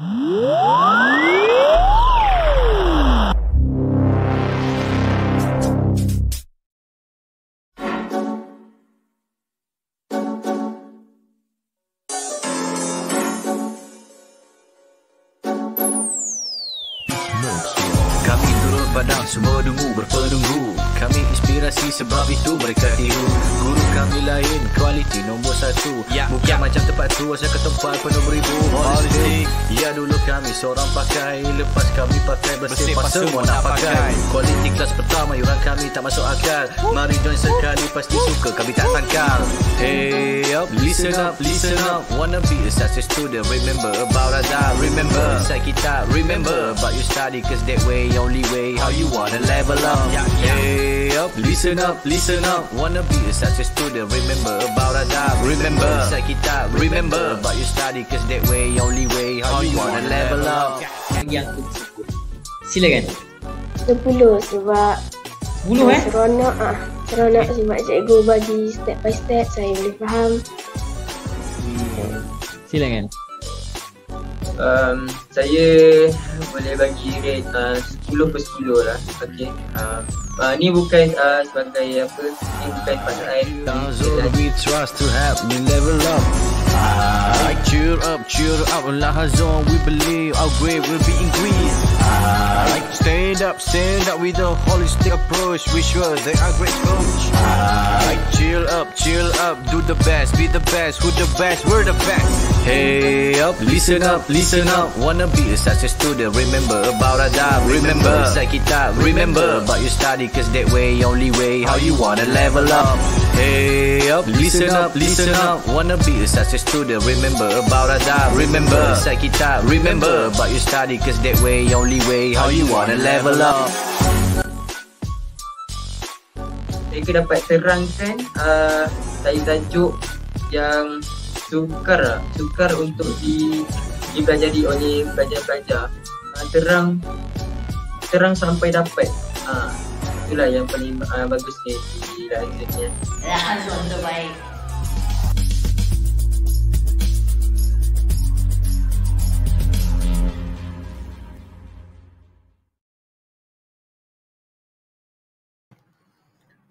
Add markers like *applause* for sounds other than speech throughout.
Kami turun padang semua dungu berpenunggu. Kami inspirasi sebab itu mereka tiru. Guru kami lain kualiti nombor satu. Ya, Bukan ya. macam tempat tu asal ke tempat penuh beribu Ya dulu kami seorang pakai Lepas kami pakai bersih pas semua nak pakai. pakai. Kualiti kelas pertama yuran kami tak masuk akal. Mari join sekali pasti suka kami tak sangkal Hey up, listen up, listen up. Wanna be a success student Remember about Azhar Remember. Inside kita Remember. About your study Cause that way only way How you wanna level up. Hey up, listen up, listen up. Wanna be a success student Remember about Azhar Remember. Inside kita Remember about your study Cause that way only way yang aku bersyukur. Silakan. 10 sebab 10 eh? seronok ah. Seronok sebab cikgu bagi step by step saya boleh faham. Silakan. um, saya boleh bagi rate uh, 10 per 10 lah okay. uh, uh, ni bukan uh, sebagai apa ni bukan pasal Tazul we trust to help me level up I cheer up, cheer up Lahazon we believe our grade will be increased stand up, stand up with a holistic approach. We sure they are great coach. Chill up, chill up Do the best, be the best Who the best, we're the best. Hey up, listen up, listen up. Wanna be a success student Remember about Adab Remember kita Remember about your study Cause that way, only way How you wanna level up Hey up, listen up, listen up. Wanna be a success student Remember about Adab Remember. Inside kita Remember. About your study Cause that way, only way How you wanna level up. Mereka dapat terangkan uh, tajuk yang sukar lah. sukar untuk di dipelajari oleh pelajar-pelajar. Uh, terang terang sampai dapat. Uh, itulah yang paling uh, bagus ni di Lazim terbaik.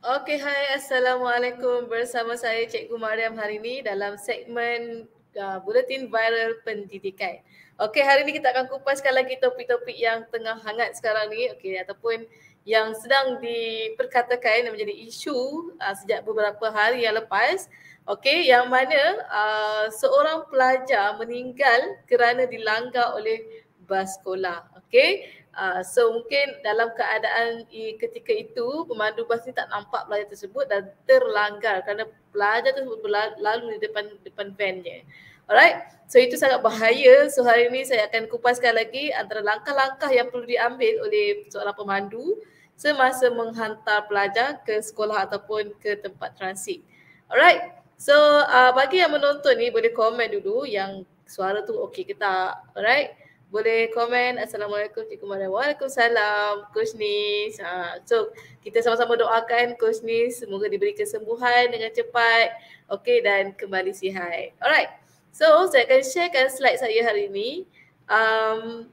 Okey, hai Assalamualaikum bersama saya Cikgu Mariam hari ini dalam segmen uh, Buletin Viral Pendidikan. Okey, hari ini kita akan kupaskan lagi topik-topik yang tengah hangat sekarang ni okey ataupun yang sedang diperkatakan dan menjadi isu uh, sejak beberapa hari yang lepas. Okey, yang mana uh, seorang pelajar meninggal kerana dilanggar oleh bas sekolah. Okey. Uh, so mungkin dalam keadaan i, ketika itu pemandu bas ni tak nampak pelajar tersebut dan terlanggar kerana pelajar tersebut berlalu di depan depan van-nya. Alright. So itu sangat bahaya. So hari ini saya akan kupaskan lagi antara langkah-langkah yang perlu diambil oleh seorang pemandu semasa menghantar pelajar ke sekolah ataupun ke tempat transit. Alright. So uh, bagi yang menonton ni boleh komen dulu yang suara tu okey ke tak. Alright. Boleh komen Assalamualaikum Cikgu Mariam Waalaikumsalam Coach Nis ha, So kita sama-sama doakan Coach Nis Semoga diberi kesembuhan dengan cepat Okay dan kembali sihat Alright So saya akan sharekan slide saya hari ini um,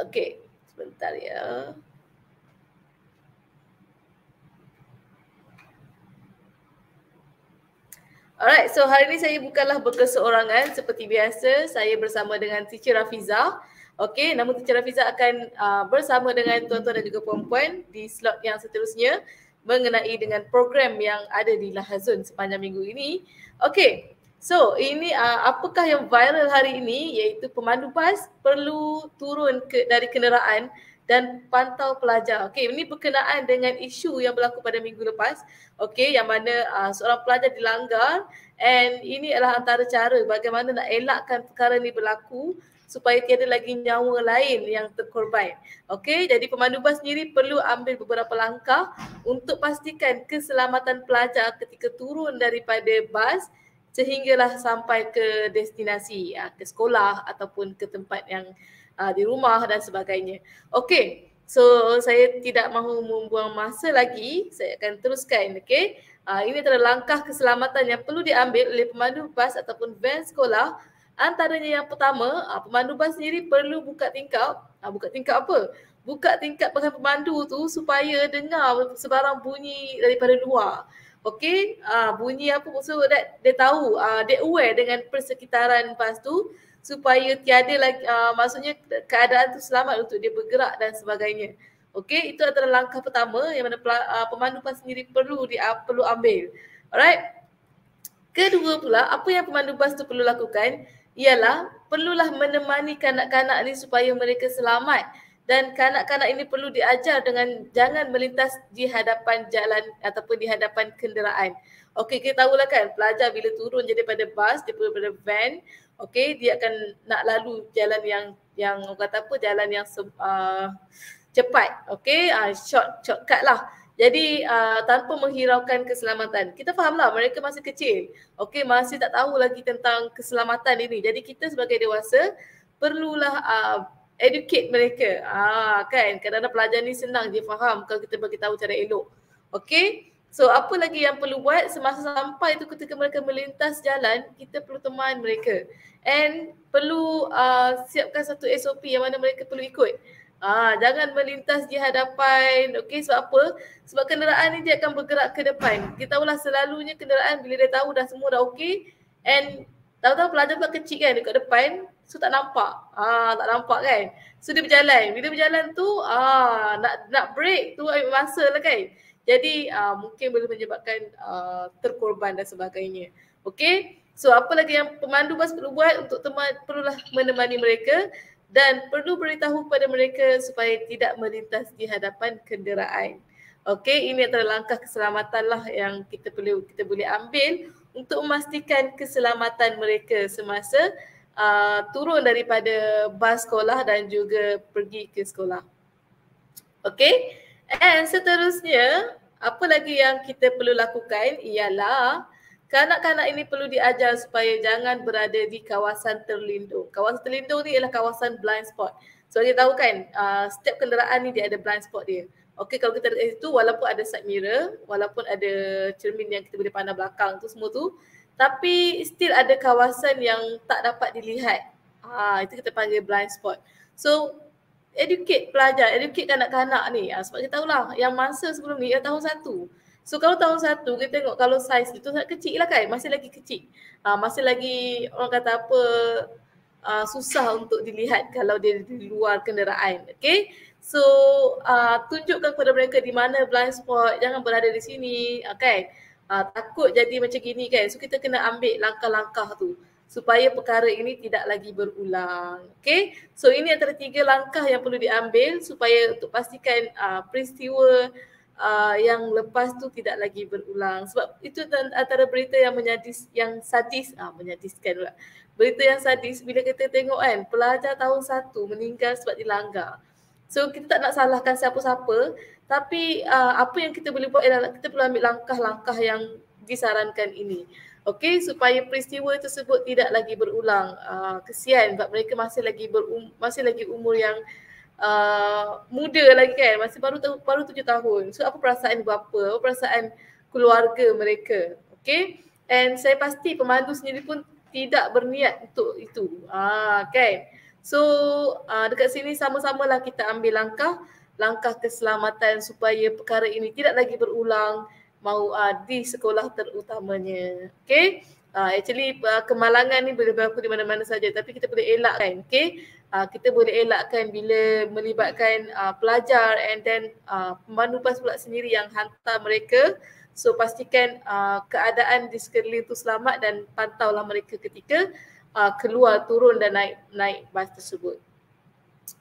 Okay sebentar ya Alright, so hari ini saya bukanlah berkeseorangan seperti biasa. Saya bersama dengan Teacher Rafiza. Okey, namun Teacher Rafiza akan uh, bersama dengan tuan-tuan dan juga puan-puan di slot yang seterusnya mengenai dengan program yang ada di Lahazun sepanjang minggu ini. Okey, so ini uh, apakah yang viral hari ini iaitu pemandu bas perlu turun ke, dari kenderaan dan pantau pelajar. Okey, ini berkenaan dengan isu yang berlaku pada minggu lepas. Okey, yang mana uh, seorang pelajar dilanggar and ini adalah antara cara bagaimana nak elakkan perkara ini berlaku supaya tiada lagi nyawa lain yang terkorban. Okey, jadi pemandu bas sendiri perlu ambil beberapa langkah untuk pastikan keselamatan pelajar ketika turun daripada bas sehinggalah sampai ke destinasi, uh, ke sekolah ataupun ke tempat yang uh, di rumah dan sebagainya. Okey, so saya tidak mahu membuang masa lagi. Saya akan teruskan, okey. Uh, ini adalah langkah keselamatan yang perlu diambil oleh pemandu bas ataupun van sekolah Antaranya yang pertama, uh, pemandu bas sendiri perlu buka tingkap. Uh, buka tingkap apa? Buka tingkap bahagian pemandu tu supaya dengar sebarang bunyi daripada luar. Okay, uh, bunyi apa so that dia tahu, uh, dia aware dengan persekitaran bas tu supaya tiada lagi, uh, maksudnya keadaan tu selamat untuk dia bergerak dan sebagainya. Okay, itu adalah langkah pertama yang mana uh, pemandu bas sendiri perlu dia uh, perlu ambil. Alright. Kedua pula, apa yang pemandu bas tu perlu lakukan ialah perlulah menemani kanak-kanak ni supaya mereka selamat dan kanak-kanak ini perlu diajar dengan jangan melintas di hadapan jalan ataupun di hadapan kenderaan. Okey, kita tahulah kan pelajar bila turun jadi pada bas, daripada van, okey, dia akan nak lalu jalan yang yang kata apa jalan yang uh, cepat. Okey, uh, short shortcut lah. Jadi uh, tanpa menghiraukan keselamatan. Kita fahamlah mereka masih kecil. Okey, masih tak tahu lagi tentang keselamatan ini. Jadi kita sebagai dewasa perlulah uh, educate mereka. Ah kan, kadang-kadang pelajar ni senang dia faham kalau kita bagi tahu cara elok. Okey? So apa lagi yang perlu buat semasa sampai tu ketika mereka melintas jalan, kita perlu teman mereka. And perlu uh, siapkan satu SOP yang mana mereka perlu ikut. Ah, jangan melintas di hadapan. Okey, sebab apa? Sebab kenderaan ni dia akan bergerak ke depan. Kita tahulah selalunya kenderaan bila dia tahu dah semua dah okey and tahu-tahu pelajar pula kecil kan dekat depan, so tak nampak. Ah, tak nampak kan? So dia berjalan. Bila berjalan tu, ah nak nak break tu ambil masa lah kan. Jadi ah, mungkin boleh menyebabkan ah, terkorban dan sebagainya. Okey? So apa lagi yang pemandu bas perlu buat untuk teman perlulah menemani mereka dan perlu beritahu kepada mereka supaya tidak melintas di hadapan kenderaan. Okey, ini adalah langkah keselamatan lah yang kita perlu kita boleh ambil untuk memastikan keselamatan mereka semasa uh, turun daripada bas sekolah dan juga pergi ke sekolah. Okey, and seterusnya apa lagi yang kita perlu lakukan ialah Kanak-kanak ini perlu diajar supaya jangan berada di kawasan terlindung. Kawasan terlindung ni ialah kawasan blind spot. So kita tahu kan uh, setiap kenderaan ni dia ada blind spot dia. Okey kalau kita dekat situ walaupun ada side mirror, walaupun ada cermin yang kita boleh pandang belakang tu semua tu, tapi still ada kawasan yang tak dapat dilihat. Ah itu kita panggil blind spot. So educate pelajar, educate kanak-kanak ni. Ah, sebab kita tahulah yang masa sebelum ni yang tahun satu. So kalau tahun satu kita tengok kalau saiz itu sangat kecil lah kan, masih lagi kecil. Uh, masih lagi orang kata apa uh, susah untuk dilihat kalau dia di luar kenderaan. Okay. So uh, tunjukkan kepada mereka di mana blind spot, jangan berada di sini. Okay. Uh, takut jadi macam gini kan. So kita kena ambil langkah-langkah tu supaya perkara ini tidak lagi berulang. Okay. So ini antara tiga langkah yang perlu diambil supaya untuk pastikan uh, peristiwa uh, yang lepas tu tidak lagi berulang sebab itu antara berita yang menyadis yang sadis ah menyadiskan pula berita yang sadis bila kita tengok kan pelajar tahun satu meninggal sebab dilanggar so kita tak nak salahkan siapa-siapa tapi uh, apa yang kita boleh buat ialah kita perlu ambil langkah-langkah yang disarankan ini Okey supaya peristiwa tersebut tidak lagi berulang. Uh, kesian sebab mereka masih lagi berum, masih lagi umur yang uh, muda lagi kan. Masih baru baru tujuh tahun. So apa perasaan bapa? Apa perasaan keluarga mereka? Okay and saya pasti pemandu sendiri pun tidak berniat untuk itu. Ah kan? So uh, dekat sini sama-sama lah kita ambil langkah langkah keselamatan supaya perkara ini tidak lagi berulang mau uh, di sekolah terutamanya. Okay uh, actually uh, kemalangan ni boleh berlaku di mana-mana saja tapi kita boleh elakkan okay uh, kita boleh elakkan bila melibatkan uh, pelajar and then uh, pemandu bas pula sendiri yang hantar mereka. So pastikan uh, keadaan di sekeliling tu selamat dan pantaulah mereka ketika uh, keluar turun dan naik naik bas tersebut.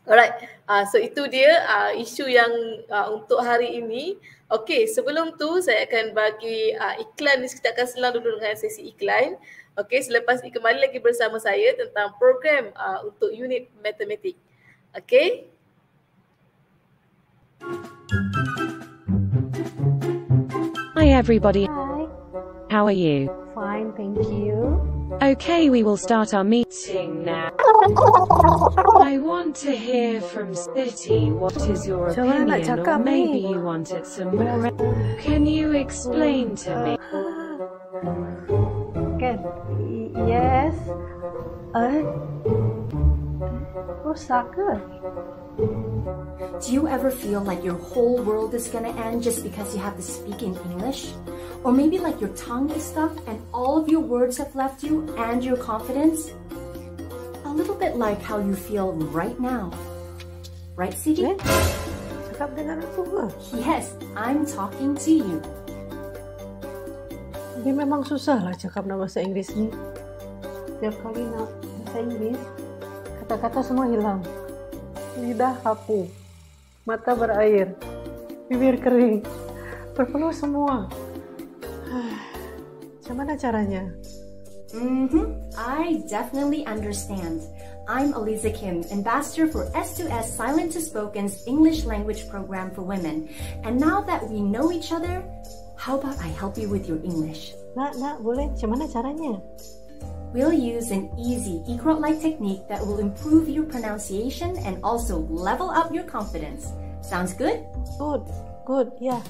Alright, uh, so itu dia uh, isu yang uh, untuk hari ini. Okay, sebelum tu saya akan bagi uh, iklan ni, kita akan selang dulu dengan sesi iklan. Okey, selepas ini kembali lagi bersama saya tentang program uh, untuk unit matematik. Okey. Hi everybody. Hi. How are you? Fine, thank you. Okay, we will start our meeting now. I want to hear from City. What is your Macam mana nak opinion? Or maybe you want it some more. Can you explain to me? Kan? Y- Yes. Eh? Osaka? Do you ever feel like your whole world is gonna end just because you have to speak in English? Or maybe like your tongue is stuck and all of your words have left you and your confidence? A little bit like how you feel right now. Right, Sidi? Cakap dengan aku ke? Yes, I'm talking to you. Dia memang susah lah cakap nak bahasa Inggeris ni. Setiap kali nak bahasa Inggeris, kata-kata semua hilang. Lidah kaku, mata berair, bibir kering, berpeluh semua. *sighs* Macam mana caranya? Mm-hmm. I definitely understand. I'm Aliza Kim, ambassador for S2S Silent to Spoken's English language program for women. And now that we know each other, how about I help you with your English? Nak, nak, boleh? Macam mana caranya? We'll use an easy Ekrot-like technique that will improve your pronunciation and also level up your confidence. Sounds good? Good, good, yeah.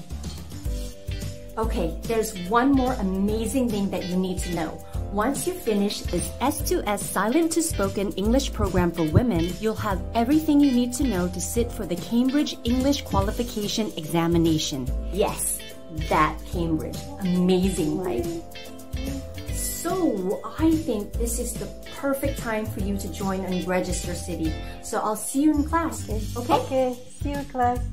Okay, there's one more amazing thing that you need to know. Once you finish this S2S Silent to Spoken English program for women, you'll have everything you need to know to sit for the Cambridge English Qualification Examination. Yes, that Cambridge. Amazing, right? So, I think this is the perfect time for you to join and register City. So, I'll see you in class. Okay? Okay, see you in class.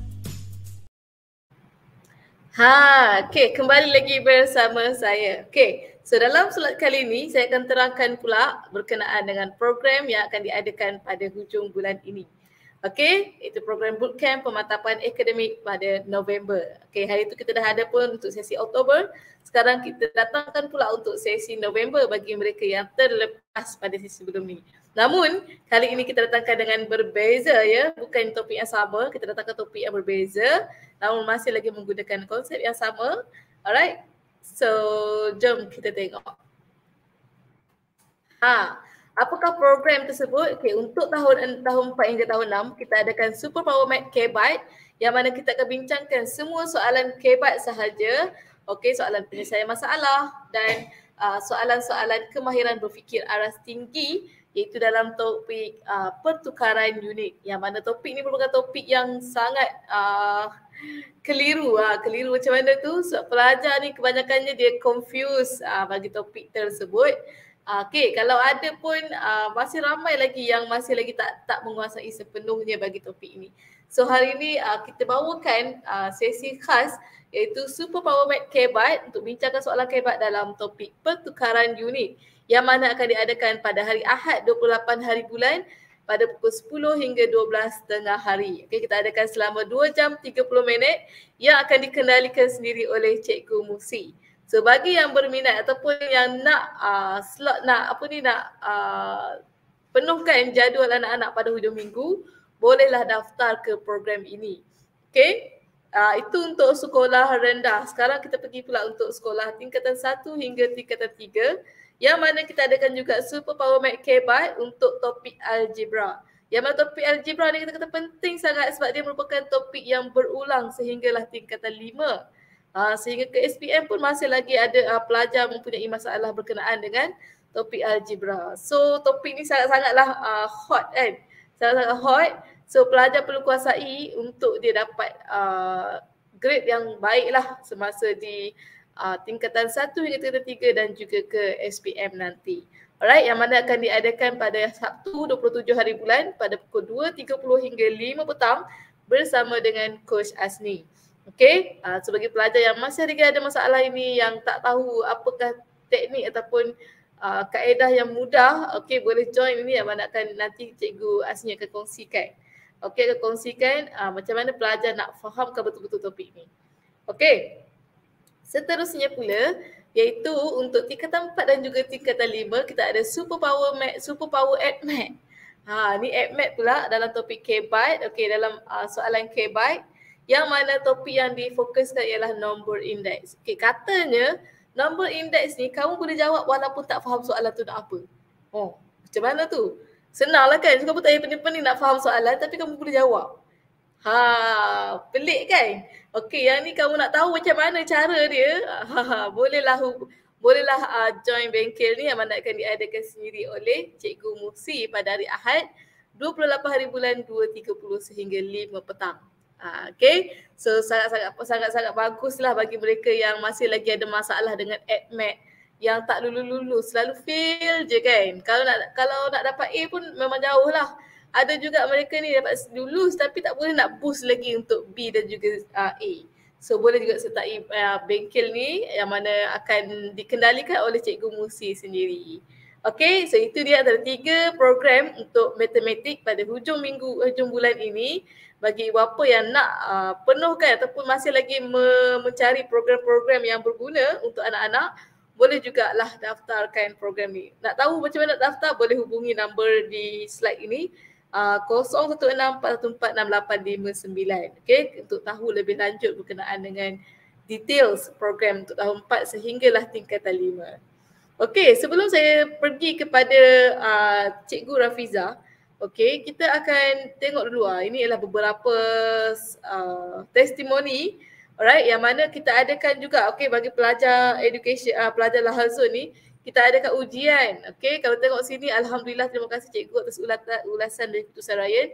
Ha, okay, kembali lagi bersama saya. Okay, so dalam slot kali ini saya akan terangkan pula berkenaan dengan program yang akan diadakan pada hujung bulan ini. Okay, itu program bootcamp pemantapan akademik pada November. Okay, hari itu kita dah ada pun untuk sesi Oktober. Sekarang kita datangkan pula untuk sesi November bagi mereka yang terlepas pada sesi sebelum ni. Namun, kali ini kita datangkan dengan berbeza ya, bukan topik yang sama. Kita datangkan topik yang berbeza namun masih lagi menggunakan konsep yang sama. Alright, so jom kita tengok. Ha, apakah program tersebut? Okay, untuk tahun tahun 4 hingga tahun 6 kita adakan Super Power Math K-Byte yang mana kita akan bincangkan semua soalan K-Byte sahaja. Okay, soalan penyelesaian masalah dan uh, soalan-soalan kemahiran berfikir aras tinggi iaitu dalam topik uh, pertukaran unit yang mana topik ni merupakan topik yang sangat uh, keliru ah keliru macam mana tu sebab pelajar ni kebanyakannya dia confuse ah bagi topik tersebut Okay, kalau ada pun uh, masih ramai lagi yang masih lagi tak tak menguasai sepenuhnya bagi topik ini. So hari ini uh, kita bawakan uh, sesi khas iaitu Super Power Math Kebat untuk bincangkan soalan kebat dalam topik pertukaran unit yang mana akan diadakan pada hari Ahad 28 hari bulan pada pukul 10 hingga 12 tengah hari. Okay, kita adakan selama 2 jam 30 minit yang akan dikendalikan sendiri oleh Cikgu Musi. So bagi yang berminat ataupun yang nak uh, slot nak apa ni nak uh, penuhkan jadual anak-anak pada hujung minggu, bolehlah daftar ke program ini. Okay? Uh, itu untuk sekolah rendah. Sekarang kita pergi pula untuk sekolah tingkatan 1 hingga tingkatan 3 yang mana kita adakan juga Super Power Mac Keyboard untuk topik algebra. Yang mana topik algebra ni kita kata penting sangat sebab dia merupakan topik yang berulang sehinggalah tingkatan. Uh, sehingga ke SPM pun masih lagi ada uh, pelajar mempunyai masalah berkenaan dengan topik algebra. So topik ni sangat-sangatlah uh, hot kan. Sangat-sangat hot. So pelajar perlu kuasai untuk dia dapat uh, grade yang baiklah semasa di uh, tingkatan 1 hingga tingkatan 3 dan juga ke SPM nanti. Alright, yang mana akan diadakan pada Sabtu 27 hari bulan pada pukul 2.30 hingga 5 petang bersama dengan Coach Asni. Okay, uh, sebagai pelajar yang masih lagi ada masalah ini yang tak tahu apakah teknik ataupun uh, kaedah yang mudah, okay boleh join ini yang mana akan nanti Cikgu Asni akan kongsikan. Okay, akan kongsikan uh, macam mana pelajar nak fahamkan betul-betul topik ini. Okay, Seterusnya pula iaitu untuk tingkatan 4 dan juga tingkatan 5 kita ada super power mat, super power at mat. Ha ni at mat pula dalam topik K-byte. Okey dalam uh, soalan K-byte yang mana topik yang difokuskan ialah number index. Okey katanya number index ni kamu boleh jawab walaupun tak faham soalan tu nak apa. Oh, macam mana tu? Senanglah kan? Kamu tak pening-pening nak faham soalan tapi kamu boleh jawab. Ha, pelik kan? Okey, yang ni kamu nak tahu macam mana cara dia? Ha, ha bolehlah bolehlah uh, join bengkel ni yang akan diadakan sendiri oleh Cikgu Musi pada hari Ahad 28 hari bulan 2.30 sehingga 5 petang. Uh, okay, so sangat-sangat sangat-sangat baguslah bagi mereka yang masih lagi ada masalah dengan AdMed yang tak lulu-lulu selalu fail je kan. Kalau nak kalau nak dapat A pun memang jauh lah. Ada juga mereka ni dapat lulus tapi tak boleh nak boost lagi untuk B dan juga uh, A. So boleh juga sertai uh, bengkel ni yang mana akan dikendalikan oleh Cikgu Musi sendiri. Okay, so itu dia antara tiga program untuk matematik pada hujung minggu, hujung bulan ini bagi ibu bapa yang nak uh, penuhkan ataupun masih lagi me- mencari program-program yang berguna untuk anak-anak boleh jugalah daftarkan program ni. Nak tahu macam mana nak daftar boleh hubungi number di slide ini uh, 0164146859 okay untuk tahu lebih lanjut berkenaan dengan details program untuk tahun 4 sehinggalah tingkatan 5. Okey, sebelum saya pergi kepada uh, Cikgu Rafiza, okey, kita akan tengok dulu ah. Ini adalah beberapa uh, testimoni Alright, yang mana kita adakan juga okay, bagi pelajar education, uh, pelajar Lahazun ni, kita adakan ujian. Okay, kalau tengok sini, Alhamdulillah terima kasih cikgu atas ulasan dari keputusan Ryan.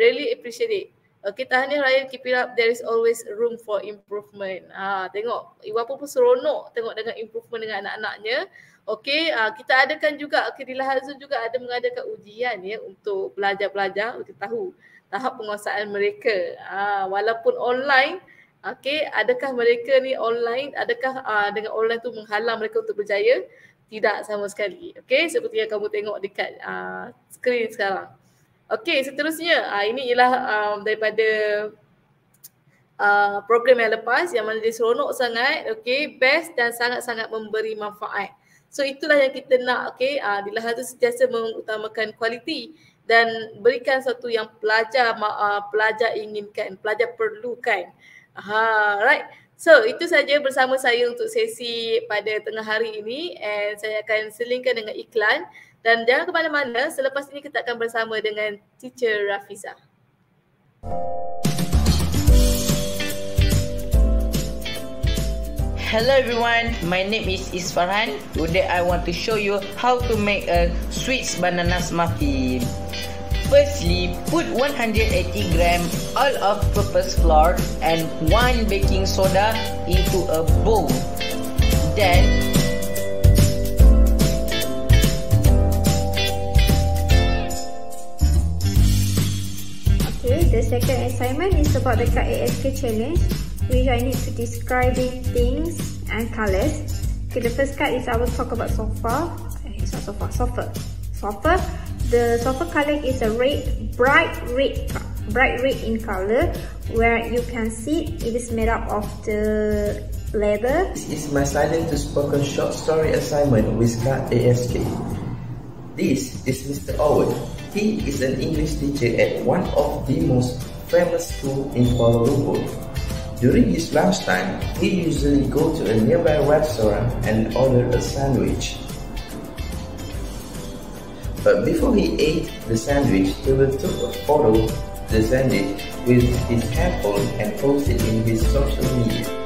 Really appreciate it. Okay, tahniah Ryan, keep it up. There is always room for improvement. Ha, tengok, ibu apa pun seronok tengok dengan improvement dengan anak-anaknya. Okay, uh, kita adakan juga, okay, di Lahazun juga ada mengadakan ujian ya untuk pelajar-pelajar untuk tahu tahap penguasaan mereka. Ha, walaupun online, Okey, adakah mereka ni online, adakah uh, dengan online tu menghalang mereka untuk berjaya? Tidak sama sekali. Okey, seperti yang kamu tengok dekat uh, skrin sekarang. Okey, seterusnya uh, ini ialah um, daripada uh, program yang lepas yang mana dia seronok sangat, okey, best dan sangat-sangat memberi manfaat. So itulah yang kita nak, okey, uh, di Lahaz tu sentiasa mengutamakan kualiti dan berikan satu yang pelajar uh, pelajar inginkan, pelajar perlukan. Ha, right. So itu saja bersama saya untuk sesi pada tengah hari ini and saya akan selingkan dengan iklan dan jangan ke mana-mana selepas ini kita akan bersama dengan teacher Rafiza. Hello everyone, my name is Isfarhan. Today I want to show you how to make a sweet banana muffin. Firstly, put 180 gram all-of-purpose flour and 1 baking soda into a bowl. Then, Okay, the second assignment is about the KASK challenge which I need to describe things and colors. Okay, the first card is I will talk about sofa. It's not sofa, sofa. Sofa the sofa color is a red, bright red, bright red in color. Where you can see it is made up of the leather. This is my silent to spoken short story assignment with Kat ASK. This is Mr. Owen. He is an English teacher at one of the most famous school in Kuala Lumpur. During his lunchtime, he usually go to a nearby restaurant and order a sandwich. But before he ate the sandwich, he will take a photo the sandwich with his handphone and post it in his social media.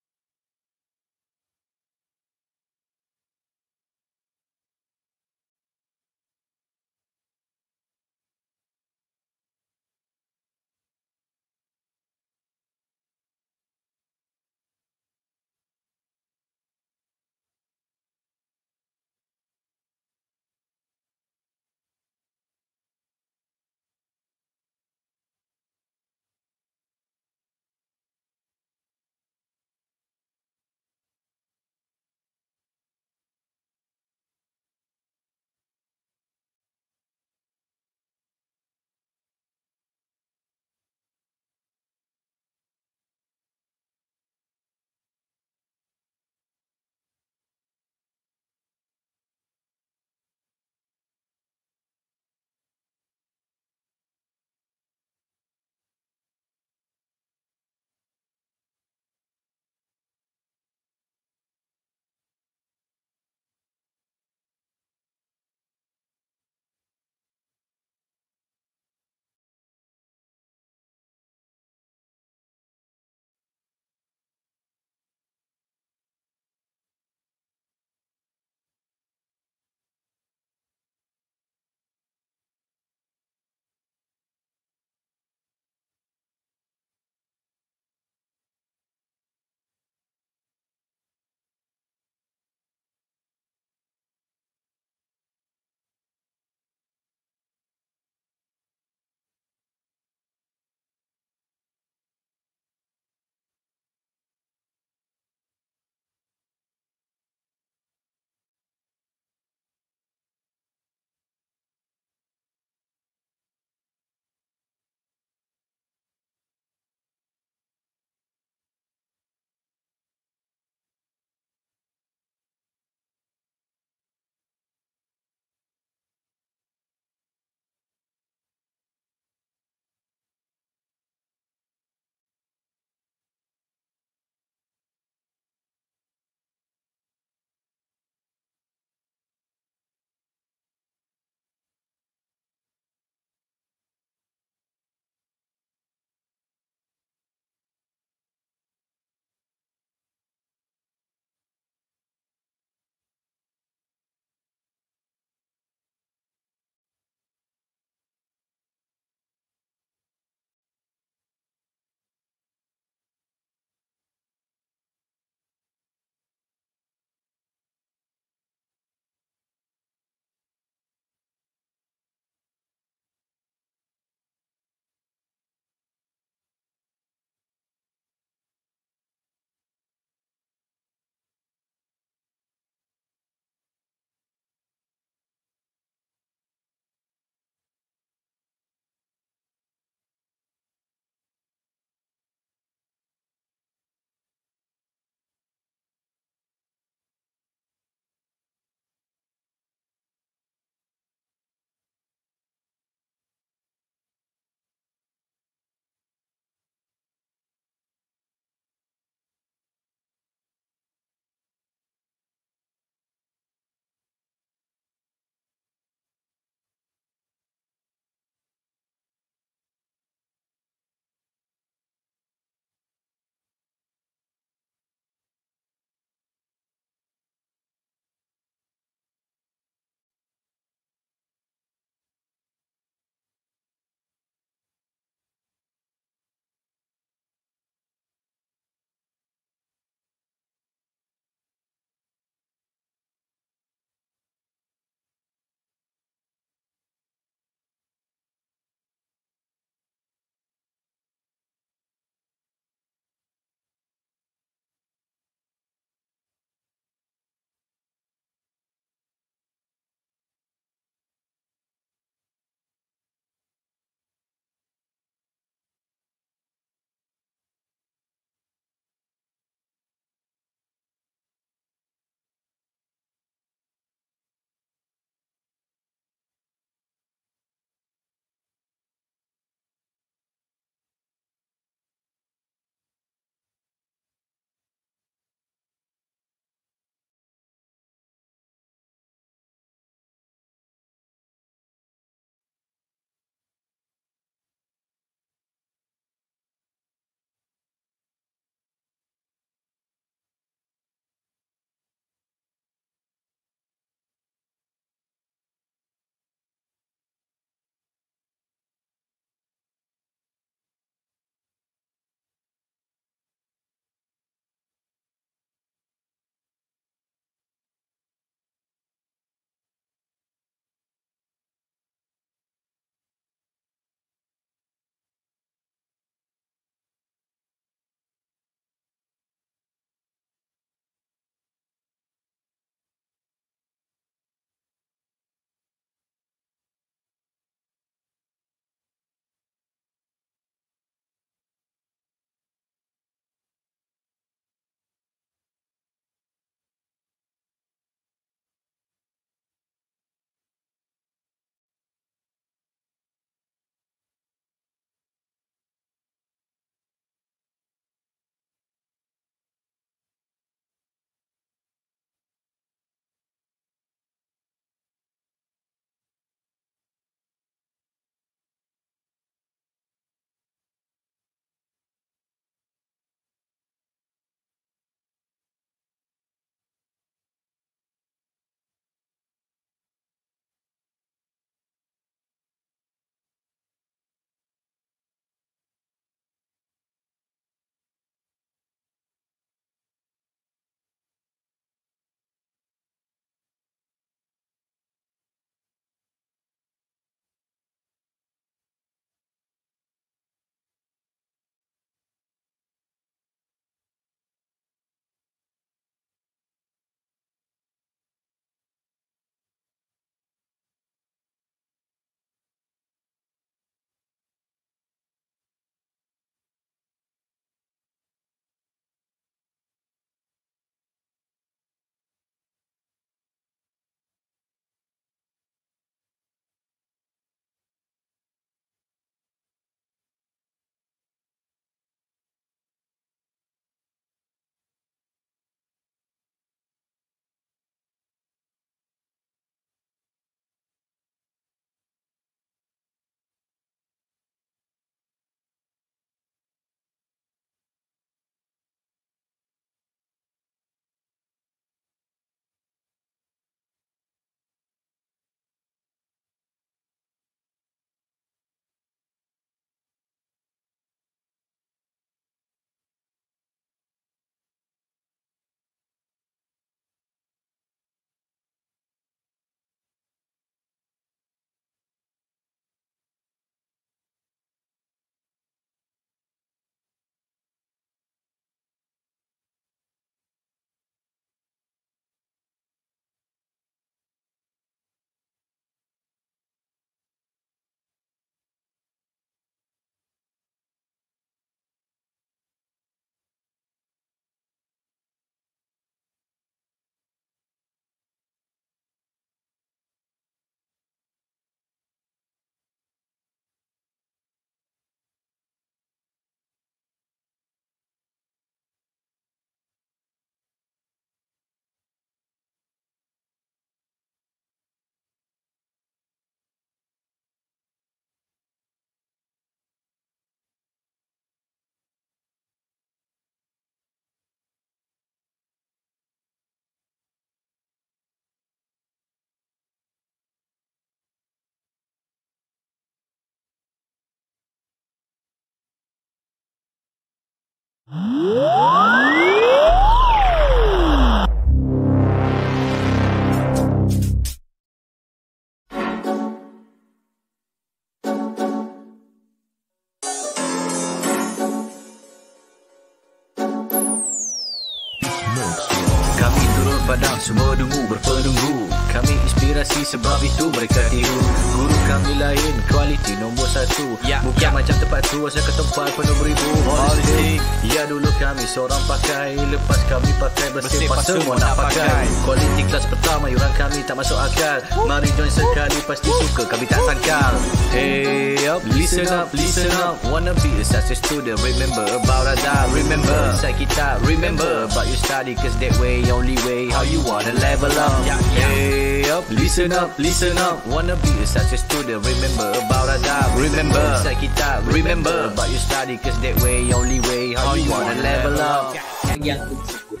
Seorang pakai. Lepas kami pakai bersih pas semua nak pakai. Kualiti kelas pertama yuran kami tak masuk akal. Mari join sekali pasti suka kami tak sangkal. Hey up, listen up, listen up. Wanna be a success student Remember about Ada Remember inside kita Remember about you study. Cause that way only way How you wanna level up. Hey up, listen up, listen up Wanna be a success student Remember about Ada Remember inside kita Remember about you study Cause that way only way How you wanna level up tersebut.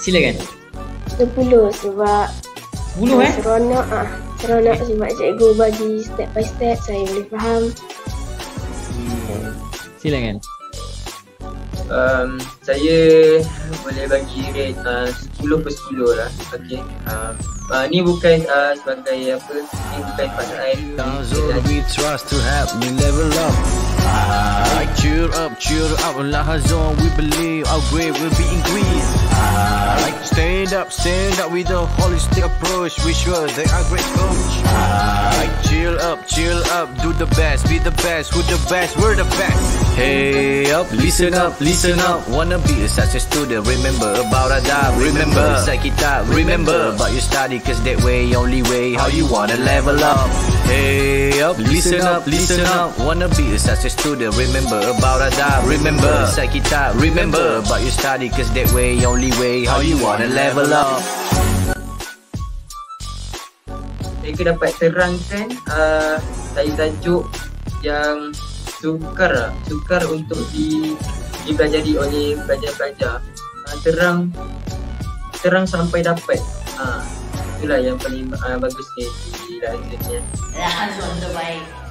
Silakan. 10 sebab 10 eh? Seronok ah. Seronok sebab cikgu bagi step by step saya boleh faham. Silakan. Um, saya boleh bagi rate uh, 10 per 10 lah. Okay. Um, uh, ni bukan uh, sebagai apa, ni bukan pasal Zone I cheer up, cheer up, Allah zone we believe our grade will be increased. I stand up, stand up with a holistic approach. We sure they are great coach. I chill up, chill up, do the best, be the best, who the best, we're the best. Hey up, listen up, listen up. Wanna be a success student? Remember about Ada, remember inside kita, remember about you study, cause that way only way how you wanna level up. Hey up, listen up, listen up. Wanna be a success student? Remember about Ada, remember inside kita, remember about you study, cause that way only way how you wanna level up. mereka dapat terangkan uh, tajuk-tajuk yang sukar lah. sukar untuk di dipelajari oleh pelajar-pelajar uh, terang terang sampai dapat uh, itulah yang paling uh, bagus ni di dalam ni Rahazon terbaik.